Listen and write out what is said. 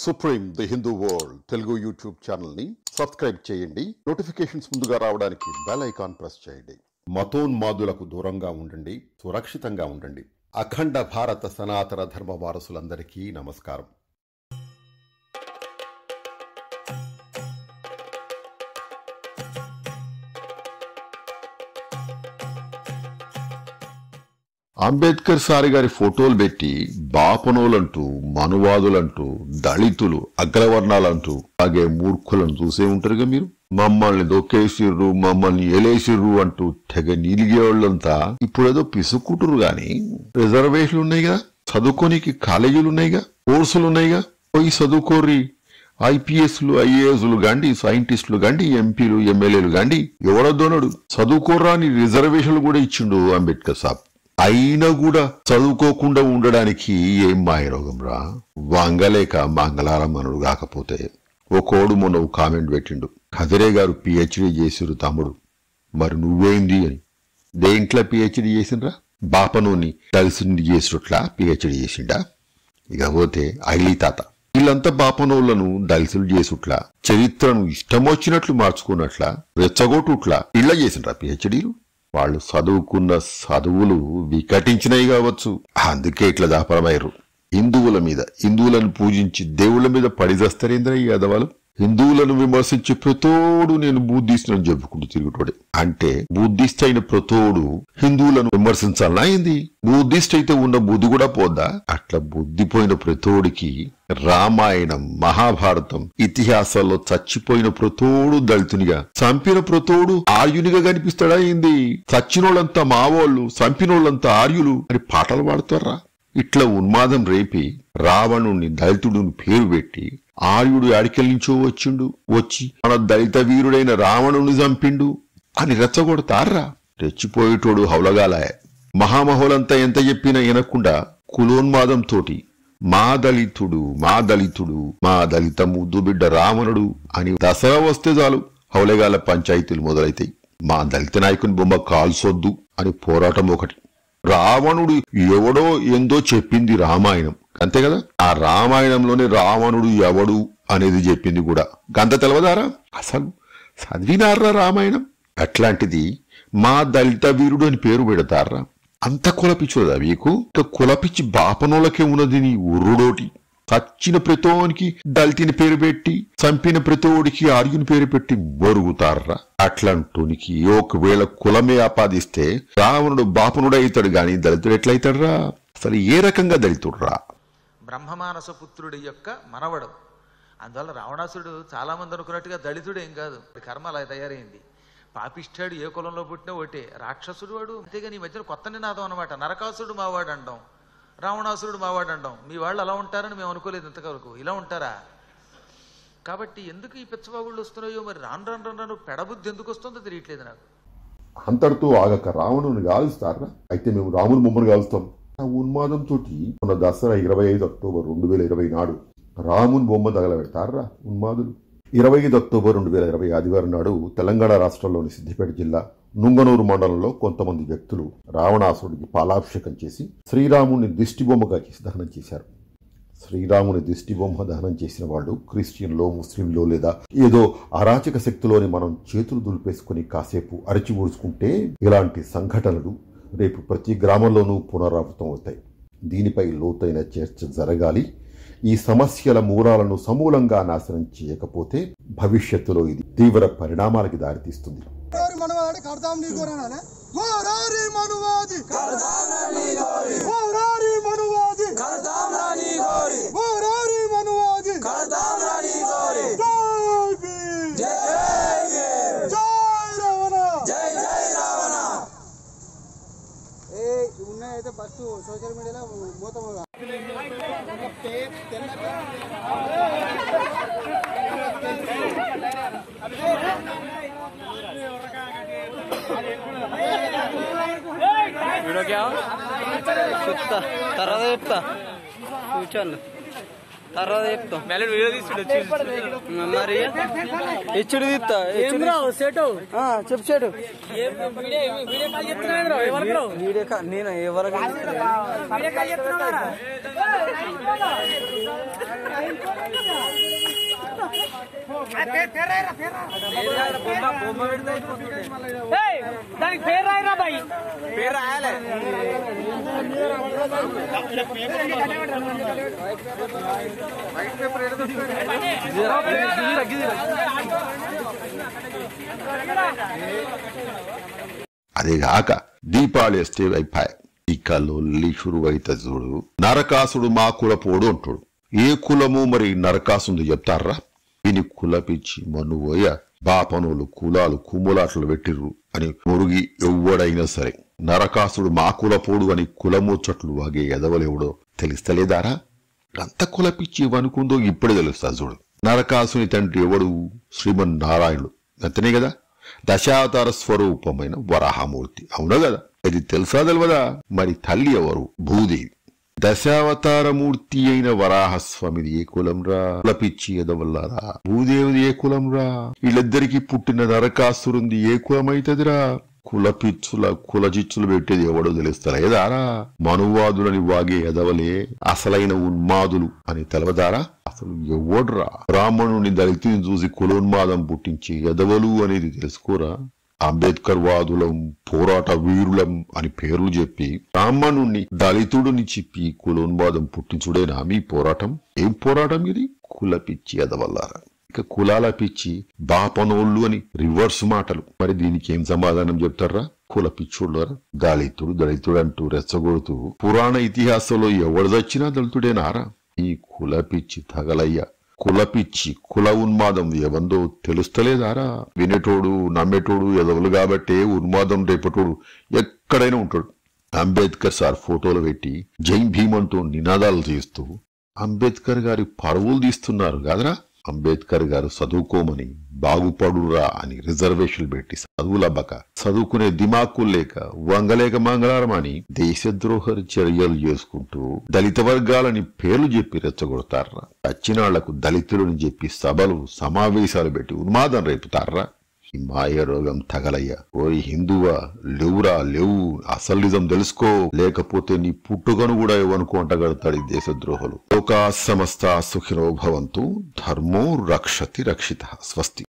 Supreme the Hindu world Telugu YouTube ఛానల్ని subscribe చేయండి. Notifications ముందుగా రావడానికి బెల్ ఐకాన్ ప్రెస్ చేయండి. మతోన్మాదులకు దూరంగా ఉండండి సురక్షితంగా ఉండండి. అఖండ భారత సనాతన ధర్మ వారసులందరికీ నమస్కారం. అంబేద్కర్ సారి గారి ఫోటోలు పెట్టి బాపనోలంటూ మనువాదులంటూ దళితులు అగ్రవర్ణాలంటూ అలాగే మూర్ఖులను చూసే ఉంటారుగా మీరు? మమ్మల్ని దొక్కేసిర్రు మమ్మల్ని ఏలేసిర్రు అంటూ తెగ నీలిగేవాళ్ళంతా ఇప్పుడేదో పిసుక్కుంటురు గాని. రిజర్వేషన్లు ఉన్నాయిగా? చదువుకోనికి కాలేజీలు ఉన్నాయిగా? కోర్సులు ఉన్నాయిగా? పోయి చదువుకోర్రి. ఐపీఎస్లు ఐఏఎస్లు గాండి సైంటిస్టులు గాండి ఎంపీలు ఎమ్మెల్యేలు గాండి ఎవడద్దోనడు చదువుకోరాని రిజర్వేషన్లు కూడా ఇచ్చిండు అంబేద్కర్ సాబ్. అయినా కూడా చదువుకోకుండా ఉండడానికి ఏం మాయరోగం రా వంగలేక మంగళారం అనుడు కాకపోతే ఓ కోడు మొన్న ఓ కామెంట్ పెట్టిండు. కదిరే గారు పిహెచ్డి చేసిరు తమ్ముడు. మరి నువ్వేంది అని. దేంట్లో పిహెచ్డి చేసిండ్రా? బాపనోని కలిసింది చేసినట్లా పిహెచ్డి చేసిండా? ఇక పోతే ఐలీ తాత. వీళ్ళంతా బాపనోళ్ళను దళితులు చేసుట్లా చరిత్రను ఇష్టమొచ్చినట్లు మార్చుకున్నట్లా రెచ్చగొట్టుట్లా ఇళ్ళ చేసిండ్రా పిహెచ్డీలు వాళ్ళు చదువుకున్న చదువులు వికటించినవి కావచ్చు. అందుకే ఇట్లా దాపరమయ్యారు హిందువుల మీద హిందువులను పూజించి దేవుళ్ళ మీద పడిదస్తరేంద్ర ఈ యాదవాలు? హిందువులను విమర్శించి ప్రతోడు నేను బుద్ధిస్తునని చెప్పుకుంటూ తిరుగుతాడు. అంటే బుద్ధిస్ట్ అయిన ప్రతోడు హిందువులను విమర్శించాలనా ఏంది? బుద్ధిస్ట్ అయితే ఉన్న బుద్ధి కూడా పోద్దా? అట్లా బుద్ధి పోయిన ప్రతోడికి రామాయణం మహాభారతం ఇతిహాసాల్లో చచ్చిపోయిన ప్రతోడు దళితునిగా చంపిన ప్రతోడు ఆర్యునిగా కనిపిస్తాడా ఏంది? చచ్చినోళ్ళంతా మావోళ్ళు చంపినోళ్ళంతా ఆర్యులు అని పాటలు పాడుతారా? ఇట్లా ఉన్మాదం రేపి రావణుణ్ణి దళితుడిని పేరు పెట్టి ఆర్యుడు అడికెల నుంచో వచ్చిండు. వచ్చి మన దళిత వీరుడైన రావణుని చంపిండు. అని రెచ్చగొడతారా? రెచ్చిపోయేటోడు హౌలగాలాయ. మహామహోలంతా ఎంత చెప్పినా వినకుండా కులోన్మాదంతోటి మా దళితుడు మా దళితుడు మా దళిత ముద్దు బిడ్డ రావణుడు అని దసరా వస్తే చాలు హౌలగాల పంచాయతీలు మొదలైతాయి. మా దళిత నాయకుని బొమ్మ కాల్సొద్దు అని పోరాటం ఒకటి. రావణుడు ఎవడో ఏందో చెప్పింది రామాయణం. అంతే కదా? ఆ రామాయణంలోనే రావణుడు ఎవడు అనేది చెప్పింది కూడా. గంత తెలవదారా? అసలు చదివినారా రామాయణం? అట్లాంటిది మా దళిత వీరుడు అని పేరు పెడతారా? అంత కులపిచ్చుదా మీకు కులపిచ్చి బాపనోళ్ళకే ఉన్నది నీ ఉర్రుడోటి. చచ్చిన ప్రతోనికి దళితిని పేరు పెట్టి చంపిన ప్రతోడికి ఆర్యుని పేరు పెట్టి బొరుగుతారా? అట్లాంటోనికి ఒకవేళ కులమే ఆపాదిస్తే రావణుడు బాపనుడైతాడు అవుతాడు గాని దళితుడు ఎట్లయితాడురా అసలు ఏ రకంగా దళితుడురా? బ్రహ్మమానస పుత్రుడి యొక్క మనవడు. అందువల్ల రావణాసుడు చాలా మంది అనుకున్నట్టుగా దళితుడు ఏం కాదు. కర్మ అలా తయారైంది. పాపిష్టాడు ఏ కులంలో పుట్టినా ఒకటే. రాక్షసుడు వాడు. అంతేగాని ఈ మధ్యన కొత్త నినాదం అనమాట నరకాసుడు మావాడు అంటాం రావణాసురుడు మావాడు అంటాం. మీ వాళ్ళు అలా ఉంటారని మేము అనుకోలేదు ఇంతవరకు. ఇలా ఉంటారా? కాబట్టి ఎందుకు ఈ పిచ్చబాగుళ్ళు వస్తున్నాయో మరి రాను రాను రాను రాను పెడబుద్ధి ఎందుకు వస్తుందో తెలియట్లేదు నాకు. అంతటితో ఆగక రావణుని గాలుస్తారా? అయితే మేము రాముని బొమ్మను గాలుస్తాం. ఉన్మాదం ఉన్మాదంతో మన దసరా ఇరవై ఐదు అక్టోబర్ రెండు వేల ఇరవై నాడు రాముని బొమ్మ తగలబెడతారా ఉన్మాదులు? ఇరవై ఐదు అక్టోబర్ రెండు వేల ఇరవై ఆదివారం నాడు తెలంగాణ రాష్ట్రంలోని సిద్దిపేట జిల్లా నుంగనూరు మండలంలో కొంతమంది వ్యక్తులు రావణాసురుడికి పాలాభిషేకం చేసి శ్రీరాముని దిష్టిబొమ్మగా చేసి దహనం చేశారు. శ్రీరాముని దిష్టిబొమ్మ దహనం చేసిన వాళ్ళు క్రిస్టియన్లో ముస్లింలో లేదా ఏదో అరాచక శక్తిలోని మనం చేతులు దులిపేసుకుని కాసేపు అరిచి ఊడ్చుకుంటే ఇలాంటి సంఘటనలు రేపు ప్రతి గ్రామంలోనూ పునరావృతం అవుతాయి దీనిపై లోతైన చర్చ జరగాలి. ఈ సమస్యల మూలాలను సమూలంగా నాశనం చేయకపోతే భవిష్యత్తులో ఇది తీవ్ర పరిణామాలకి దారితీస్తుంది. రారి మనవాడి కడతాం నీ కోరానే హోరారి మనువాది హోరారి మనువాది హోరారి మనువాది జై భీమ్. జై రావణ ఏ ఉన్నాయైతే ఫస్ట్ సోషల్ మీడియాలో మూత వీడియో క్యా చెప్తా తర్వాత చెప్తా కూర్చోండి తర్వాత చెప్తాం మరి ఇచ్చుడు తీస్తా సెట్ చెప్పు చెడు వీడియో కా- నేను ఎవరికి ఏయ్, దానికి పేరు రాయరా బాయ్. పేరు రాయాలి అదేగాక దీపావళి వస్తే అయిపోయి ఇక లొల్లి షురు అయితే చూడు. నరకాసుడు మా కులపోడు అంటాడు. ఏ కులము మరి నరకాసుంది చెప్తారా? ఇని కులపిచ్చి మన్ను పోయ బాపనులు కులాలు కుమ్ములాట్లు పెట్టిర్రు అని మురుగి ఎవ్వడైనా సరే. నరకాసుడు మా కులపోడు అని కులముచ్చట్లు వాగే ఎదవలేవుడో తెలుస్తలేదారా? అంత కులపిచ్చి వనుకుందో ఇప్పుడే తెలుస్తా చూడు. నరకాసుని తండ్రి ఎవడు? శ్రీమన్ నారాయణుడు అంతనే కదా? దశావతార స్వరూపమైన వరాహమూర్తి. అవునా కదా? ఇది తెలుసా తెలియదా మరి తల్లి ఎవరు? భూదేవి. దశావతారమూర్తి అయిన వరాహస్వామిది ఏ కులంరా? కులపిచ్చి ఎదవల్లారా? భూదేవిది ఏ కులంరా? వీళ్ళిద్దరికి పుట్టిన నరకాసురుంది ఏ కులమైతదిరా? కులపిచ్చుల కులచిచ్చులు పెట్టేది ఎవడో తెలుస్తలేదారా మనువాదులని వాగే ఎదవలే అసలైన ఉన్మాదులు అని తెలవదారా? అసలు ఎవడ్రా? బ్రాహ్మణుని దళితుని చూసి కులోన్మాదం పుట్టించి ఎదవలు అనేది తెలుసుకోరా? అంబేద్కర్ వాదులం పోరాట వీరులం అని పేర్లు చెప్పి బ్రాహ్మణుణ్ణి దళితుడిని చెప్పి కులోన్వాదం పుట్టించుడేనా మీ పోరాటం? ఏం పోరాటం ఇది? కులపిచ్చి అదవల్లారా. ఇక కులాల పిచ్చి బాపనోళ్ళు అని రివర్స్ మాటలు. మరి దీనికి ఏం సమాధానం చెప్తారా? కుల పిచ్చోళ్ళరా? దళితుడు దళితుడు అంటూ రెచ్చగొడుతూ పురాణ ఇతిహాసంలో ఎవడు చచ్చినా దళితుడేనారా? ఈ కుల పిచ్చి తగలయ్య. కుల పిచ్చి కుల ఉన్మాదం ఎవందో తెలుస్తలేదారా? వినేటోడు నమ్మేటోడు ఎదవలు కాబట్టే ఉన్మాదం రేపటోడు ఎక్కడైనా ఉంటాడు. అంబేద్కర్ సార్ ఫోటోలు పెట్టి జై భీమ్ అంటూ నినాదాలు చేస్తూ అంబేద్కర్ గారి పరువులు తీస్తున్నారు కాదరా? అంబేద్కర్ గారు చదువుకోమని బాగుపడురా అని రిజర్వేషన్ పెట్టి చదువులబ్బక చదువుకునే దిమాకు లేక వంగలేక మంగళారమని దేశద్రోహ చర్యలు చేసుకుంటూ దళిత వర్గాలని పేర్లు చెప్పి రెచ్చగొడతారా? చచ్చినాళ్ళకు దళితులని చెప్పి సభలు సమావేశాలు పెట్టి ఉన్మాదం రేపుతారా? ఈ మాయ రోగం తగలయ్య. ఓయ్ హిందువా లేవురా లేవు. అసలు నిజం తెలుసుకో. లేకపోతే నీ పుట్టుకను కూడా ఇవ్వనుకో అంటగడతాడు ఈ దేశద్రోహులు. లోకా సమస్త సుఖినో భవంతు. ధర్మో రక్షతి రక్షిత. స్వస్తి.